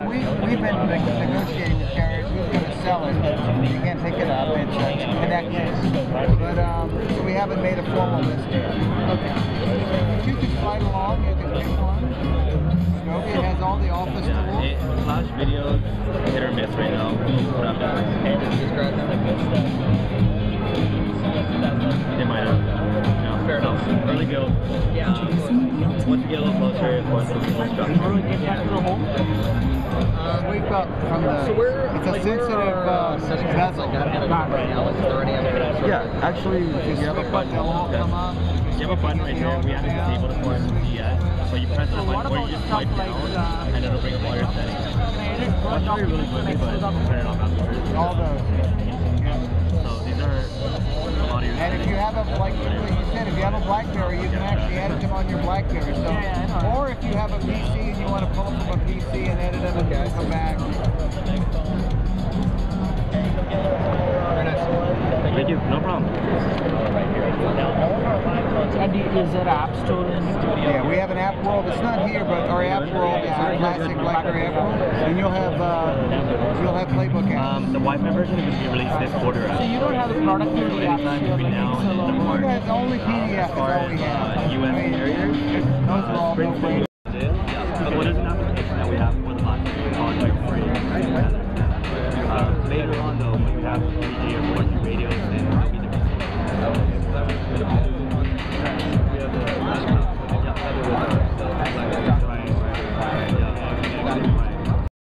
We, we've been neg- negotiating with carriers who's going to sell it, but you can't pick it up. It's uh, connected. But um, so we haven't made a formal list yet. Okay. You can slide along. You can pick one. Snowy has all the office tools. It, flash videos hit or miss right now. But I'm done. They might have. No, fair enough. Early go. Yeah. Once you get a little closer, of course, it's more structure. Uh, we've got from the. So where, it's a like, where sensitive are, uh, uh, settings bezel. like that kind of right now? Like, is there any other Yeah, actually, you have a button. They'll all come up. You have a button right here. We haven't disabled it for you yet. So you press that button where you just swipe down, and it'll bring up all your settings. I'll show you really quickly, but turn it off afterwards. All those. Have a BlackBerry, you can actually edit them on your BlackBerry. So, or if you have a PC and you want to pull them from a PC and edit them and come back. Very nice. Thank you. No problem. And is there app store in Yeah, we have an app world. It's not here, but our app world is our classic BlackBerry app world, and you'll have uh, you'll have Playbook apps. Um, the Wi-Fi version is going to be released this quarter. So you don't have a product in the app Anytime store between now and the end of or March. That's only PDF. As That's as we have. uh, I US mean, carriers, Those are all no brainers. But what is an application that we have for the BlackBerry called like free? Uh, later on though, when we have 3G or 4G radios, then it'll be different.